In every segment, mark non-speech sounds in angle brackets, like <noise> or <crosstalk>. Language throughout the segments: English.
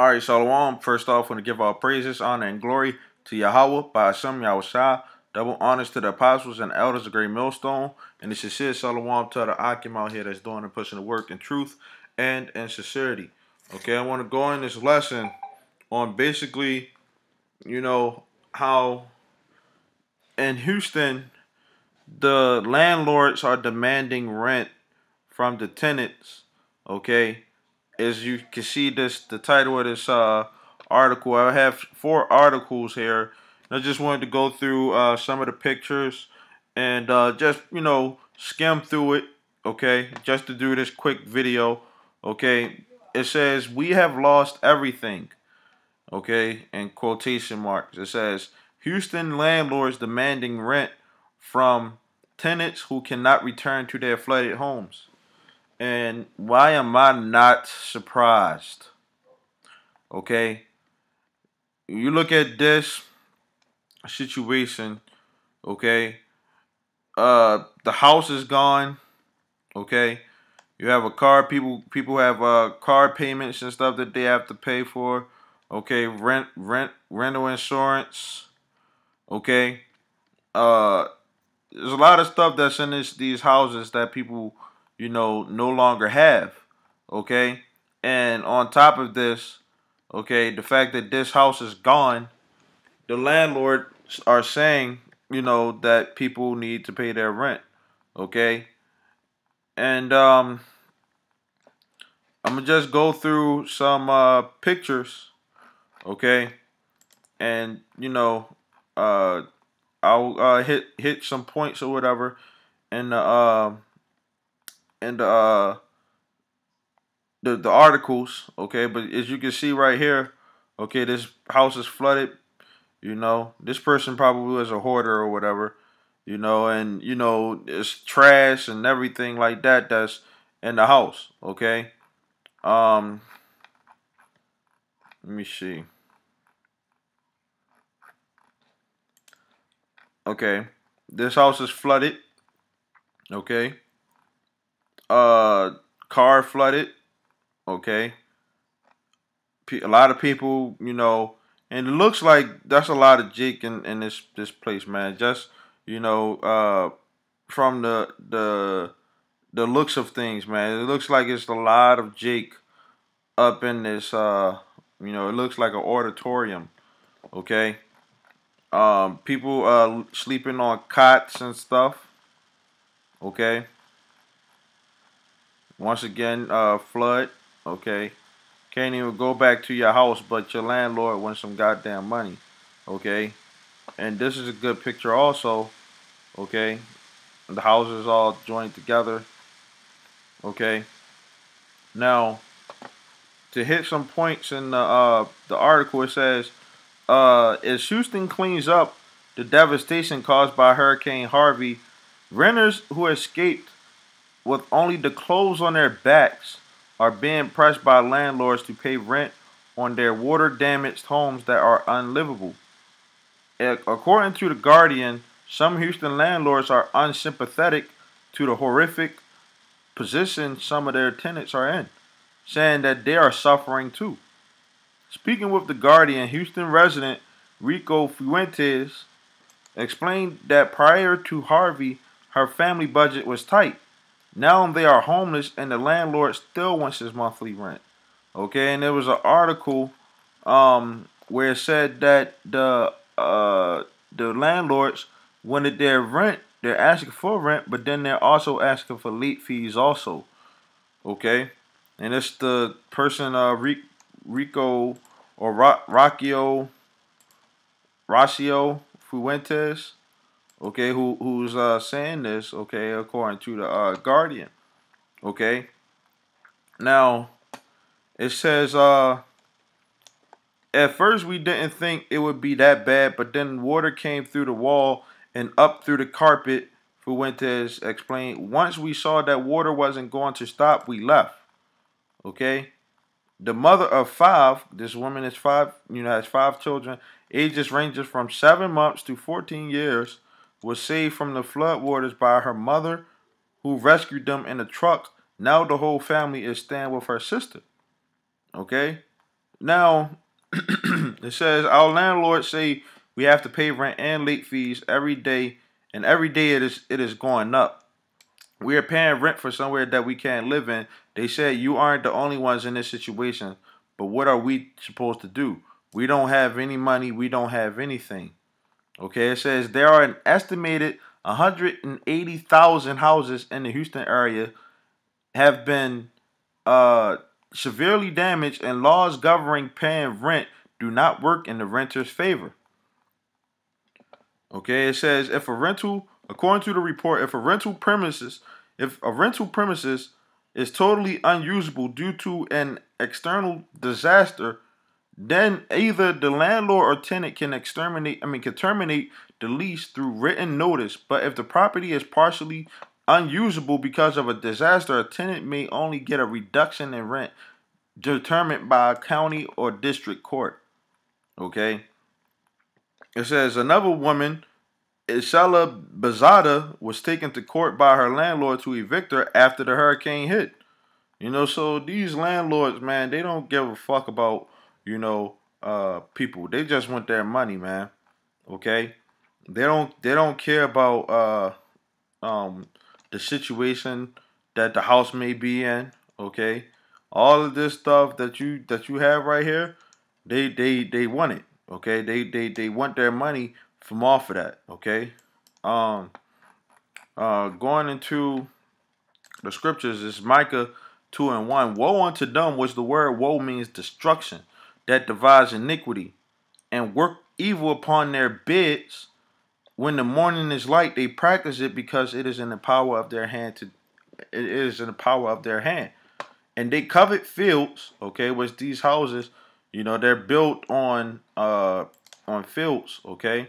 All right, Shalom. First off, want to give all praises, honor, and glory to Yahweh by Hashem Yahushua. Double honors to the apostles and elders of Great Millstone. And is sincere Shalom to the Akim out here that's doing and pushing the work in truth and in sincerity. Okay, I want to go in this lesson on basically, you know, how in Houston the landlords are demanding rent from the tenants. Okay, as you can see this the title of this uh, article i have four articles here. I just wanted to go through uh, some of the pictures and uh, just you know skim through it okay? Just to do this quick video okay? It says we have lost everything okay in quotation marks. It says houston landlords demanding rent from tenants who cannot return to their flooded homes and why am I not surprised? Okay. You look at this situation, okay? Uh the house is gone. Okay? You have a car people people have uh car payments and stuff that they have to pay for. Okay, rent rent rental insurance. Okay? Uh there's a lot of stuff that's in this these houses that people you know, no longer have. Okay? And on top of this, okay, the fact that this house is gone, the landlord are saying, you know, that people need to pay their rent. Okay? And um I'm gonna just go through some uh pictures, okay? And you know, uh I'll uh hit hit some points or whatever and uh and uh the the articles, okay, but as you can see right here, okay, this house is flooded. You know, this person probably was a hoarder or whatever, you know, and you know, it's trash and everything like that that's in the house, okay? Um let me see. Okay. This house is flooded. Okay uh car flooded. Okay. A lot of people, you know, and it looks like that's a lot of Jake in, in this this place, man. Just you know, uh, from the the the looks of things, man, it looks like it's a lot of Jake up in this. Uh, you know, it looks like an auditorium. Okay. Um, people uh sleeping on cots and stuff. Okay. Once again, uh, flood. Okay. Can't even go back to your house, but your landlord wants some goddamn money. Okay. And this is a good picture also. Okay. The houses all joined together. Okay. Now, to hit some points in the uh, the article, it says, uh, as Houston cleans up the devastation caused by Hurricane Harvey, renters who escaped with only the clothes on their backs are being pressed by landlords to pay rent on their water damaged homes that are unlivable. According to The Guardian, some Houston landlords are unsympathetic to the horrific position some of their tenants are in, saying that they are suffering too. Speaking with The Guardian, Houston resident Rico Fuentes explained that prior to Harvey, her family budget was tight now they are homeless and the landlord still wants his monthly rent. Okay, and there was an article um, where it said that the uh, the landlords wanted their rent, they're asking for rent, but then they're also asking for late fees also. Okay, and it's the person uh, Rico or Ro- Rockio Rocio Fuentes okay, who who's uh, saying this, okay, according to the uh, Guardian, okay. Now, it says, uh, at first we didn't think it would be that bad, but then water came through the wall and up through the carpet. Fuentes explained, once we saw that water wasn't going to stop, we left. Okay. The mother of five, this woman is five, you know, has five children, ages ranges from seven months to 14 years was saved from the floodwaters by her mother, who rescued them in a truck. Now the whole family is staying with her sister. Okay? now <clears throat> it says our landlords say we have to pay rent and late fees every day, and every day it is it is going up. We are paying rent for somewhere that we can't live in. They said you aren't the only ones in this situation, but what are we supposed to do? We don't have any money. We don't have anything. Okay, it says there are an estimated 180,000 houses in the Houston area have been uh, severely damaged, and laws governing paying rent do not work in the renter's favor. Okay, it says if a rental, according to the report, if a rental premises, if a rental premises is totally unusable due to an external disaster, then either the landlord or tenant can exterminate, I mean, can terminate the lease through written notice. But if the property is partially unusable because of a disaster, a tenant may only get a reduction in rent determined by a county or district court. Okay. It says another woman, Isela Bazada, was taken to court by her landlord to evict her after the hurricane hit. You know, so these landlords, man, they don't give a fuck about, you know, uh people. They just want their money, man. Okay? They don't they don't care about uh um the situation that the house may be in, okay? All of this stuff that you that you have right here, they they they want it. Okay, they they they want their money from off of that. Okay, um, uh, going into the scriptures is Micah two and one. Woe unto them, which the word woe means destruction, that devise iniquity, and work evil upon their beds. When the morning is light, they practice it because it is in the power of their hand to. It is in the power of their hand, and they covet fields. Okay, which these houses you know, they're built on uh on fields, okay?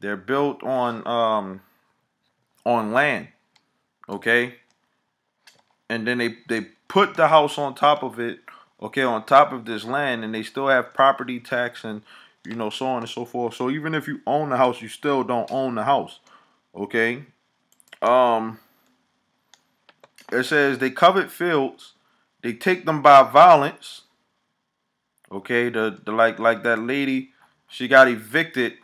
They're built on um on land. Okay? And then they they put the house on top of it, okay, on top of this land and they still have property tax and you know so on and so forth. So even if you own the house, you still don't own the house. Okay? Um it says they covet fields, they take them by violence Okay, the, the like like that lady, she got evicted.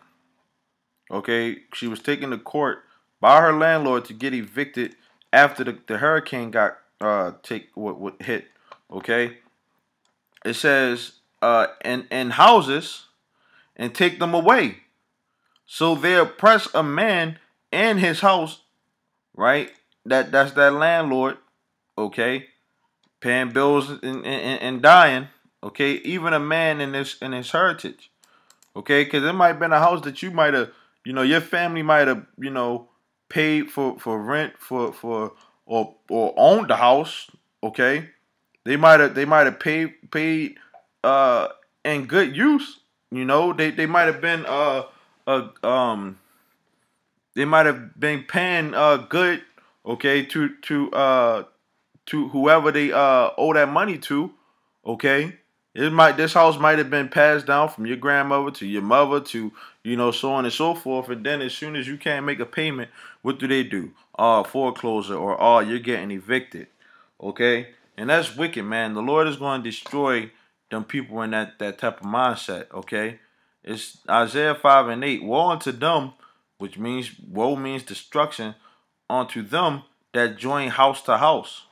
Okay, she was taken to court by her landlord to get evicted after the, the hurricane got uh take what what hit. Okay, it says uh in in houses and take them away. So they oppress a man and his house, right? That that's that landlord, okay, paying bills and, and, and dying Okay, even a man in this in his heritage. Okay, because it might have been a house that you might have, you know, your family might have, you know, paid for for rent for for or or owned the house. Okay, they might have they might have paid paid uh in good use. You know, they they might have been uh uh um they might have been paying uh good okay to to uh to whoever they uh owe that money to okay it might this house might have been passed down from your grandmother to your mother to you know so on and so forth. And then as soon as you can't make a payment, what do they do? Uh foreclosure or oh you're getting evicted. Okay? And that's wicked, man. The Lord is going to destroy them people in that, that type of mindset. Okay? It's Isaiah 5 and 8. Woe unto them, which means woe means destruction, unto them that join house to house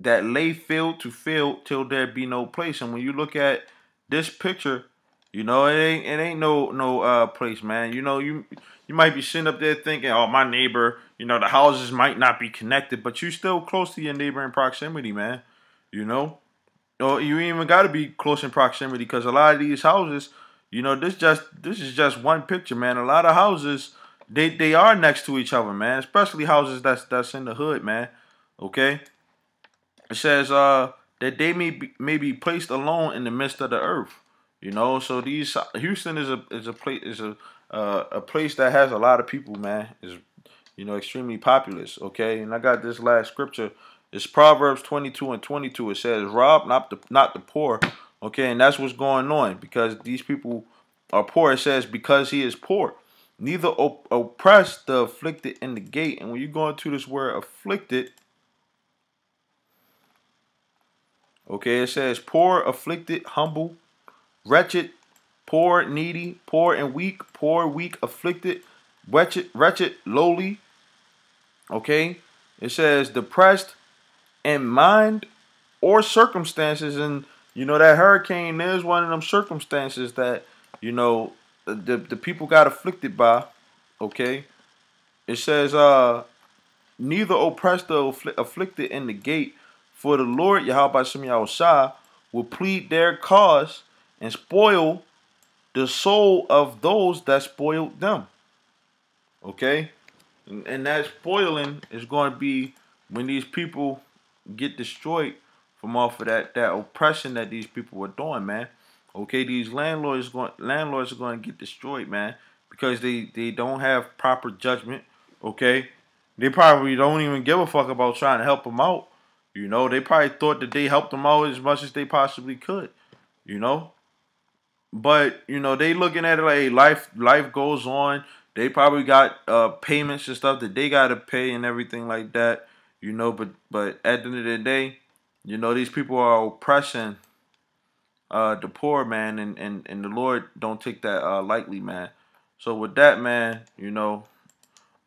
that lay field to field till there be no place. And when you look at this picture, you know it ain't it ain't no no uh place, man. You know you you might be sitting up there thinking, oh my neighbor, you know the houses might not be connected, but you still close to your neighbor in proximity, man. You know, or you even got to be close in proximity because a lot of these houses, you know, this just this is just one picture, man. A lot of houses they they are next to each other, man. Especially houses that's that's in the hood, man. Okay. It says uh, that they may be, may be placed alone in the midst of the earth. You know, so these Houston is a is a place is a uh, a place that has a lot of people, man. Is you know extremely populous. Okay, and I got this last scripture. It's Proverbs twenty two and twenty two. It says, "Rob not the not the poor." Okay, and that's what's going on because these people are poor. It says because he is poor, neither op- oppress the afflicted in the gate. And when you go into this word afflicted, Okay, it says poor, afflicted, humble, wretched, poor, needy, poor and weak, poor, weak, afflicted, wretched, wretched, lowly. Okay, it says depressed in mind or circumstances, and you know that hurricane is one of them circumstances that you know the the people got afflicted by. Okay, it says uh neither oppressed or afflicted in the gate, for the Lord Yahweh Yahushua will plead their cause and spoil the soul of those that spoiled them. Okay? And, and that spoiling is going to be when these people get destroyed from off of that, that oppression that these people were doing, man. Okay, these landlords going landlords are going to get destroyed, man, because they they don't have proper judgment. Okay, they probably don't even give a fuck about trying to help them out. You know, they probably thought that they helped them out as much as they possibly could. You know, but you know they looking at it like life life goes on. They probably got uh, payments and stuff that they got to pay and everything like that. You know, but but at the end of the day, you know these people are oppressing uh, the poor man, and and and the Lord don't take that uh, lightly, man. So with that, man, you know,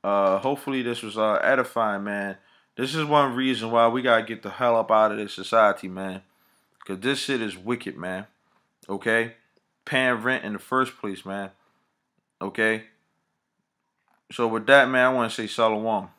uh, hopefully this was uh, edifying, man. This is one reason why we gotta get the hell up out of this society, man. Cause this shit is wicked, man. Okay paying rent in the first place, man. Okay? So with that, man, I want to say Shalom.